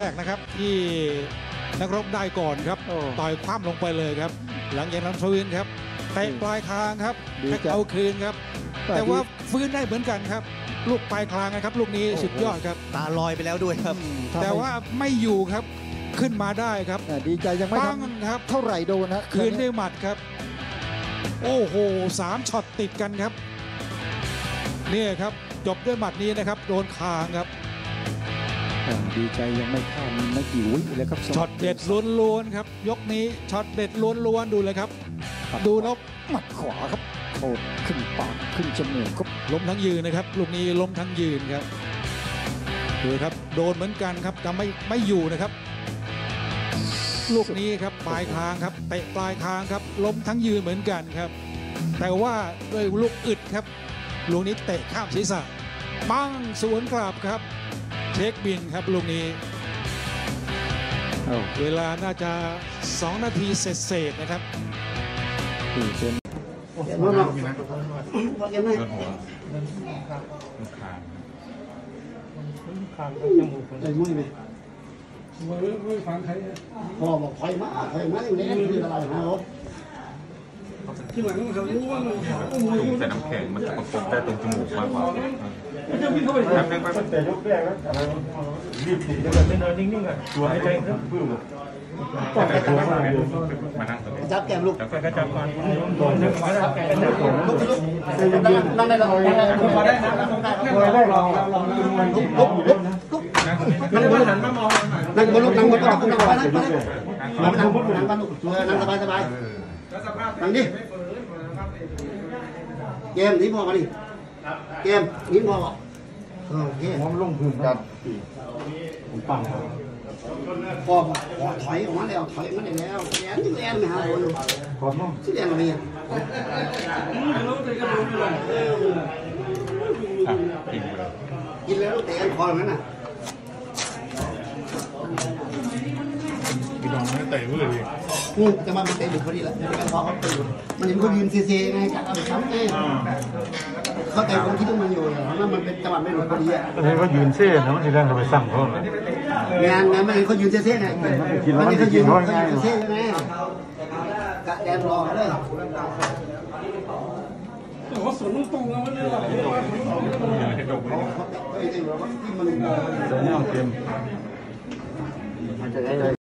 แรกนะครับที่นักรบได้ก่อนครับโอ้ต่อยคว่ำลงไปเลยครับ หลังจากนั้นฟื้นครับเตะปลายคางครับดีแท็กจังเอาคืนครับ แต่แต่ว่าว่าฟื้นได้เหมือนกันครับ ลูกปลายคางนะครับ ลูกนี้สุดยอดครับ ตาลอยไปแล้วด้วยครับ แต่ว่าไม่อยู่ครับขึ้นมาได้ครับ ดีใจยังไม่ปัทงครับำเท่าไหร่โดนนะคืนด้วยหมัดครับ โอ้โหสามช็อตติดกันครับ เนี่ยครับจบด้วยหมัดนี้นะครับ โดนคางครับอ่า ดีใจยังไม่ข้ามไม่กี่วิเลยครับช็อตเด็ดล้วนๆครับ ยกนี้ช็อตเด็ดล้วนๆดูเลยครับ ดูแล้วหมัดขวาครับโคตรขึ้นปากขึ้นจมูกครับล้มทั้งยืนนะครับลูกนี้ล้มทั้งยืนครับดูครับโดนเหมือนกันครับแต่ไม่ไม่อยู่นะครับ ลูกนี้ครับปลายคางครับเตะปลายคางครับล้มทั้งยืนเหมือนกันครับ แต่ว่าด้วยลูกอึดครับลูกนี้เตะข้ามศีรษะปังสวนกลับครับ เช็คบินครับลูกนี้ เอ้าเวลาน่าจะ 2 นาทีเศษๆนะครับนี่เป็น Nó nó Nó cái này ไอ้มุ้ยไหมพอบอกไฟมาไฟมาอยู่ในนั้นคืออะไรฮะรถที่หลังเขารู้ว่ามันแต่น้ำแข็งมันจะประกบได้ตรงจมูกมากกว่า แป๊บนึงแป๊บนึงแต่ยกแรกแล้วอะไรรีบหนีจะแบบไม่นอนนิ่งๆอะตัวหายใจครับปื้มต้องกระตัวมากเลยมานั่งตรงนี้จับแก้มลูกไปกระจับก่อนโดนนึกมาแล้วแกจะโดนลุกลุกนั่งได้แล้วนั่งได้แล้วพอได้นะนั่งได้เคยได้ลองลองดูมันลุกลุกลุกลุกนั่งบนหันมามองนั่งบนลุกนั่งบนนั่งบนนั่งบนนั่งบนนั่งบนนั่งบนนั่งบนลุกนั่งสบายสบายนั่งดิเกมนี้พอมาดิ เกมนี้พอบอกโอเคผมลงพื้นกันผมปังพอถอยออกมาแล้วถอยออกมาได้แล้วแอนที่แอนไม่หาคนขอบน้องที่แอนมาเนี่ยอะกินไปเลยกินแล้วแต่แอนคอนั้นน่ะ พี่น้องไม่ เตะมือเลยอืมแต่มันเป็นเตะอยู่พอดีแหละแอนคอเขาเตะอยู่มันเห็นเขายืนเซ่ๆไงกัดเอาไปซ้ำไงเขาเตะคนที่ต้องมันอยู่แล้วมันเป็นจังหวะไม่หลุดพอดีอะตอนนี้ก็ยืนเส้นนะมันจะได้ไปสั่งเขางานงานมันเห็นเขายืนเซ่ๆไงมันเห็นเขายืนเขายืนเซ่ๆไงกะแดนรอเลยให้ดมเขาเตะที่มันแต่เนี่ยเกม